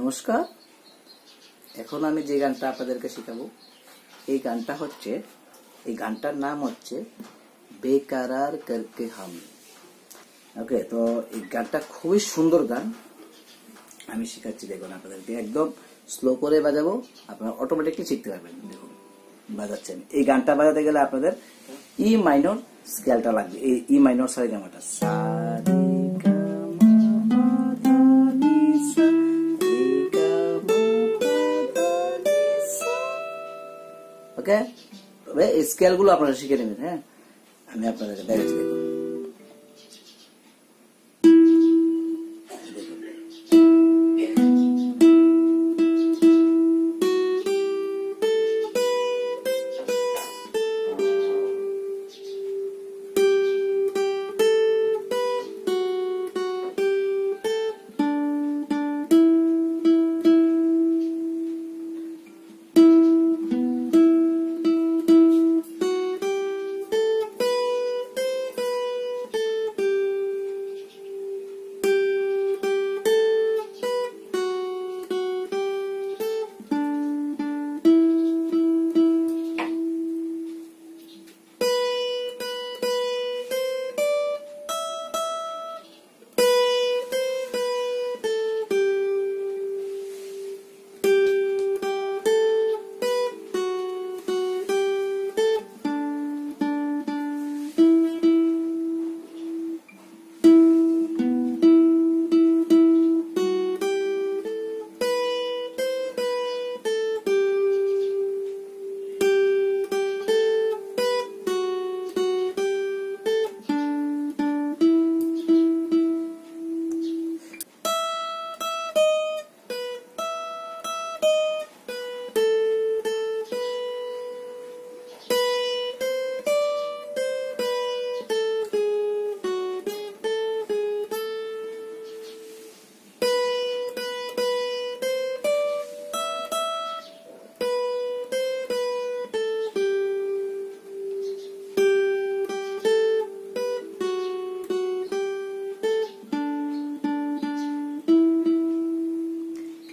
নমস্কার। এখন আমি যে গানটা আপনাদেরকে শেখাবো, এই গানটা হচ্ছে, এই গানটার নাম হচ্ছে, বেকারার করকে হাম। ওকে তো এই গানটা খুবই সুন্দর গান। আমি শেখাচ্ছি, দেখুন আপনাদেরকে, একদম স্লো করে বাজাবো, আপনারা অটোমেটিকলি শিখতে পারবেন, দেখুন, বাজাচ্ছেন। এই গানটা বাজাতে গেলে আপনাদের ই মাইনর স্কেলটা লাগবে, এই ই মাইনর সারি জামাটা সারি ওকে? তবে স্কেলগুলো আপনারা শিখে নেবেন হ্যাঁ? আমি আপনাদেরকে দেখাচ্ছি। দেখুন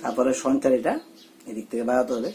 তারপরে সঞ্চার এটা এদিক থেকে বাড়াতে হবে।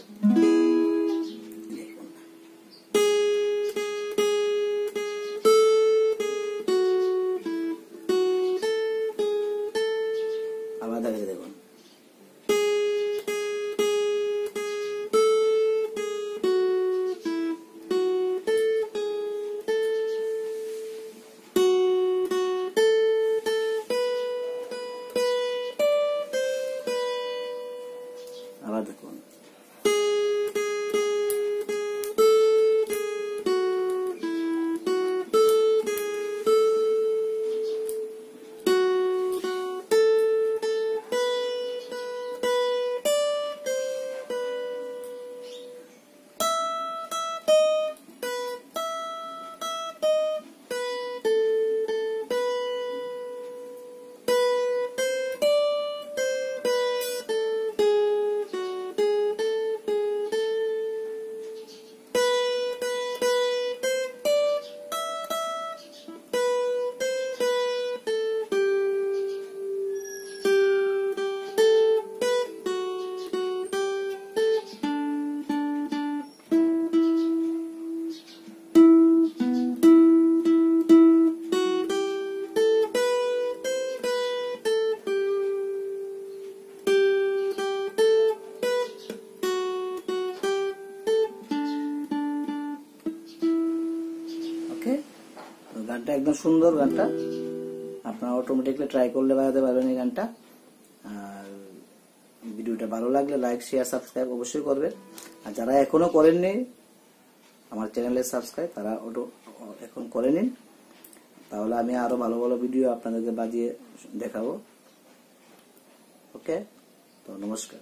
ওকে তো গানটা একদম সুন্দর গানটা। আপনারা অটোমেটিকলি ট্রাই করলে বাজাতে পারবেন এই গানটা। আর ভিডিওটা ভালো লাগলে লাইক শেয়ার সাবস্ক্রাইব অবশ্যই করবেন। আর যারা এখনও করেননি, আমার চ্যানেলে সাবস্ক্রাইব তারা অটো এখন করে নিন। তাহলে আমি আরও ভালো ভালো ভিডিও আপনাদেরকে বাজিয়ে দেখাবো। ওকে তো নমস্কার।